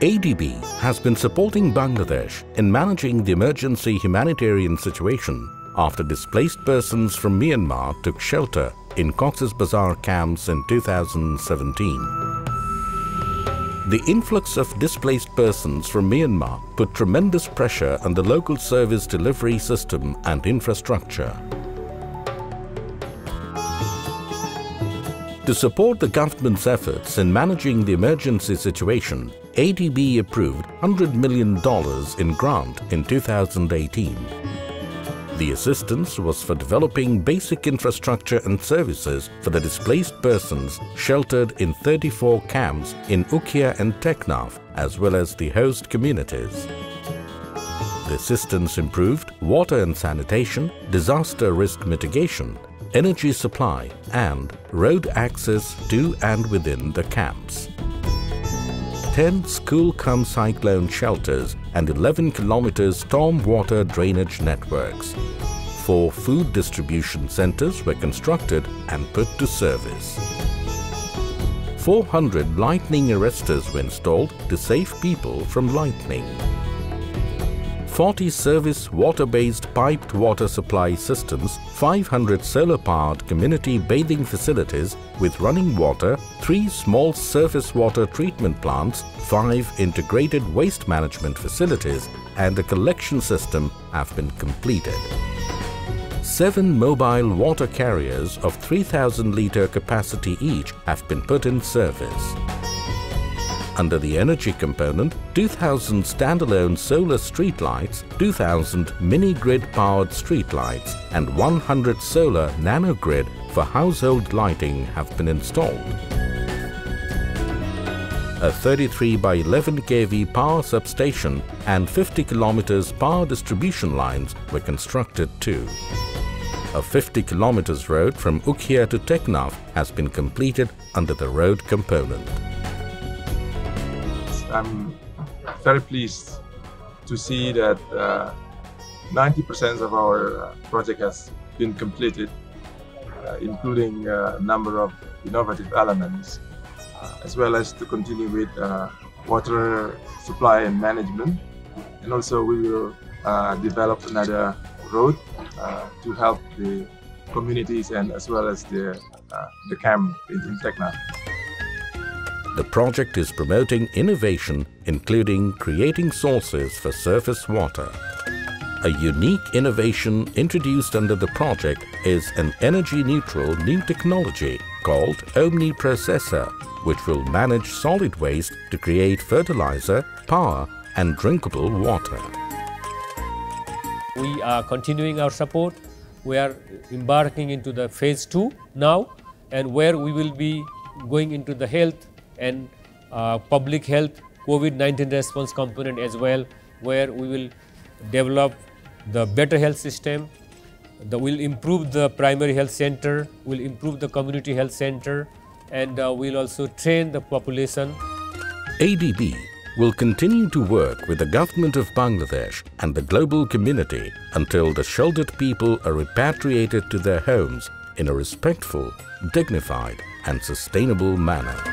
ADB has been supporting Bangladesh in managing the emergency humanitarian situation after displaced persons from Myanmar took shelter in Cox's Bazar camps in 2017. The influx of displaced persons from Myanmar put tremendous pressure on the local service delivery system and infrastructure. To support the government's efforts in managing the emergency situation, ADB approved $100 million in grant in 2018. The assistance was for developing basic infrastructure and services for the displaced persons sheltered in 34 camps in Ukhia and Teknaf, as well as the host communities. The assistance improved water and sanitation, disaster risk mitigation, energy supply and road access to and within the camps. 10 school-cum cyclone shelters and 11 kilometers storm water drainage networks. Four food distribution centers were constructed and put to service. 400 lightning arresters were installed to save people from lightning. 40 surface water-based piped water supply systems, 500 solar-powered community bathing facilities with running water, 3 small surface water treatment plants, 5 integrated waste management facilities and a collection system have been completed. Seven mobile water carriers of 3000 litre capacity each have been put in service. Under the energy component, 2000 standalone solar streetlights, 2000 mini-grid powered streetlights and 100 solar nanogrid for household lighting have been installed. A 33 by 11 kV power substation and 50 kilometers power distribution lines were constructed too. A 50 kilometers road from Ukhia to Teknaf has been completed under the road component. I'm very pleased to see that 90% uh, of our uh, project has been completed, uh, including a number of innovative elements, as well as to continue with water supply and management. And also we will develop another road to help the communities and as well as the, the camp in, in Teknaf. The project is promoting innovation, including creating sources for surface water. A unique innovation introduced under the project is an energy-neutral new technology called Omniprocessor, which will manage solid waste to create fertilizer, power and drinkable water. We are continuing our support. We are embarking into the phase two now and where we will be going into the health and uh, public health COVID-19 response component as well, where we will develop the better health system, the, will improve the primary health center, will improve the community health center, and uh, will also train the population. ADB will continue to work with the government of Bangladesh and the global community until the sheltered people are repatriated to their homes in a respectful, dignified and sustainable manner.